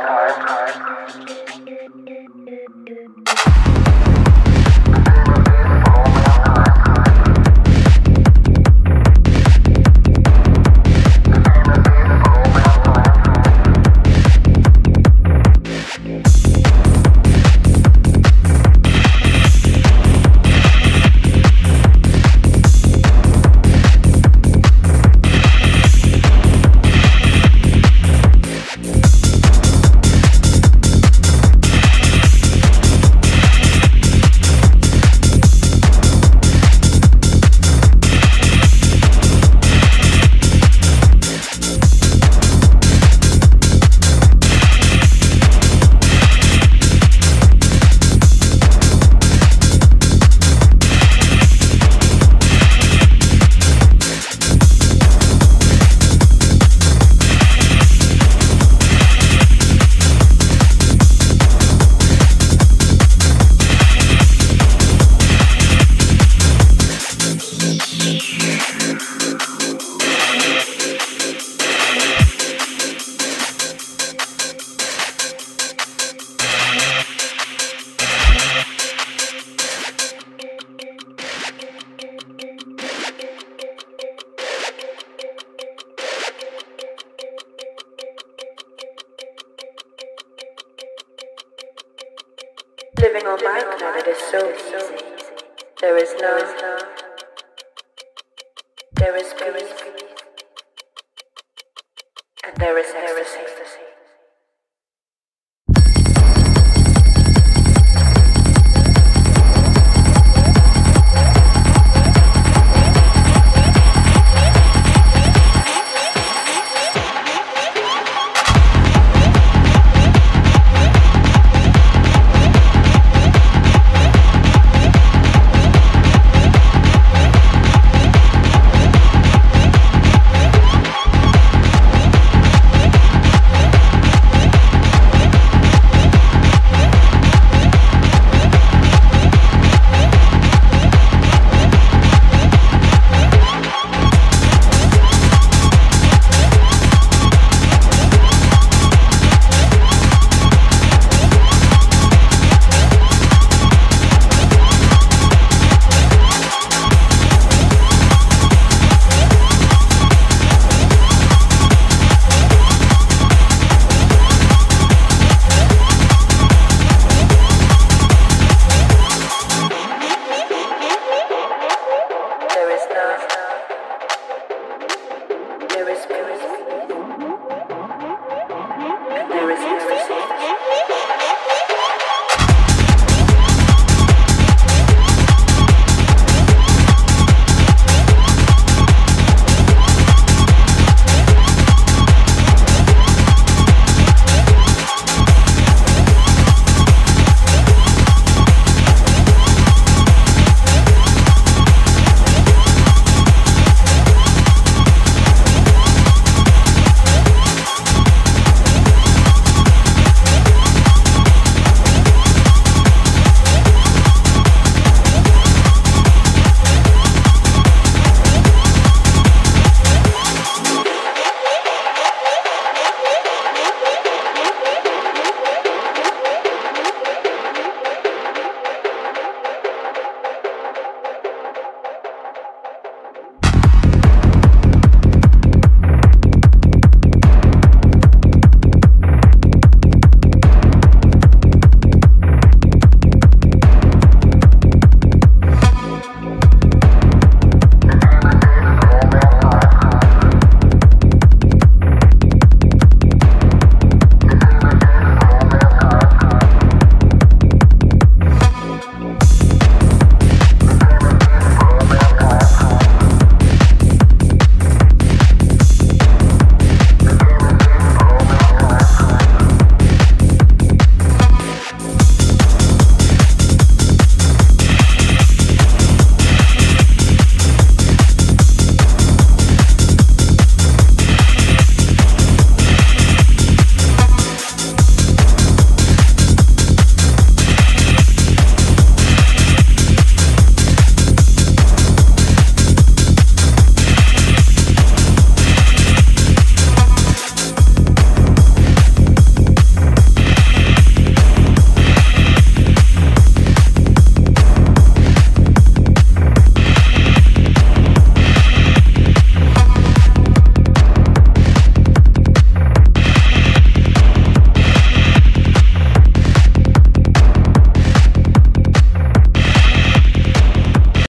Prime. Living on my planet is so easy. There is love. There is peace. And there is ecstasy.